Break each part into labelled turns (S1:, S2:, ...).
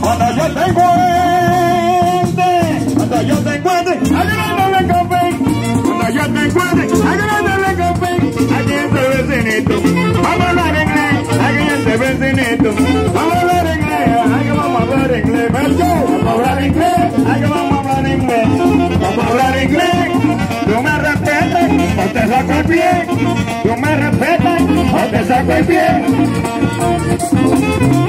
S1: Cuando yo te cuando yo te. Cuando yo te este vecinito, vamos a este vecinito, vamos a vamos a. Vamos a a saco el pie. Tú me o te saco el pie. Thank you.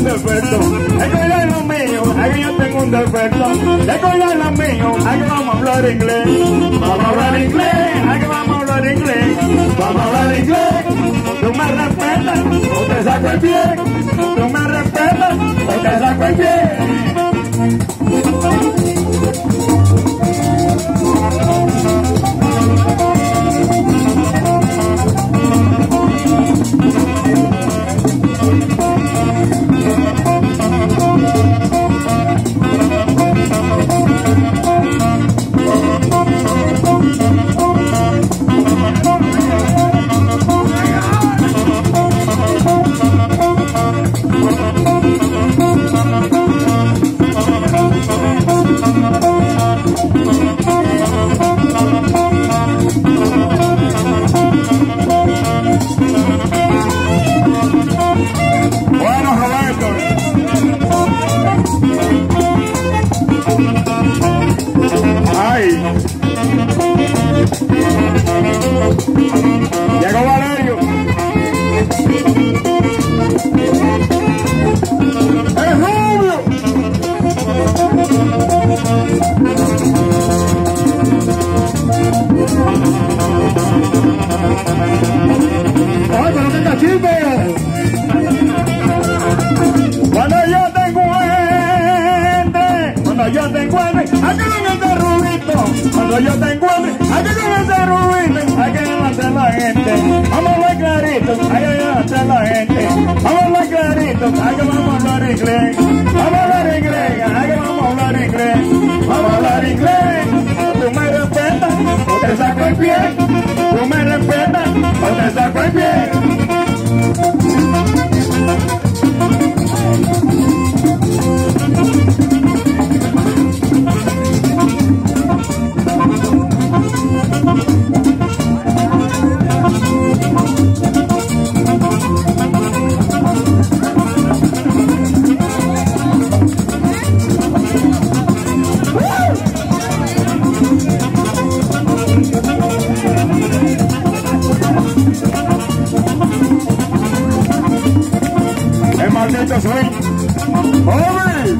S1: Un defecto. Es que es lo mío. Aquí yo tengo un defecto. Es que es lo mío. Aquí vamos a hablar inglés. Vamos a hablar inglés. Aquí vamos a hablar inglés. Vamos a hablar inglés. Tú me respetas o te saco el pie. Tú me respetas o te saco el pie. Cuando yo te encuentre, aquí con ese rubito, hay que levantar la gente, vamos a hablar clarito, hay que levantar la gente, vamos a hablar clarito, hay que vamos a hablar inglés, vamos a hablar inglés, hay que vamos a hablar inglés, vamos a hablar inglés, tú me respetas, o te saco el pie, tú me respetas, o te saco el pie. Muchas gracias. ¡Hombre!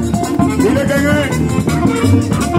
S1: Dile que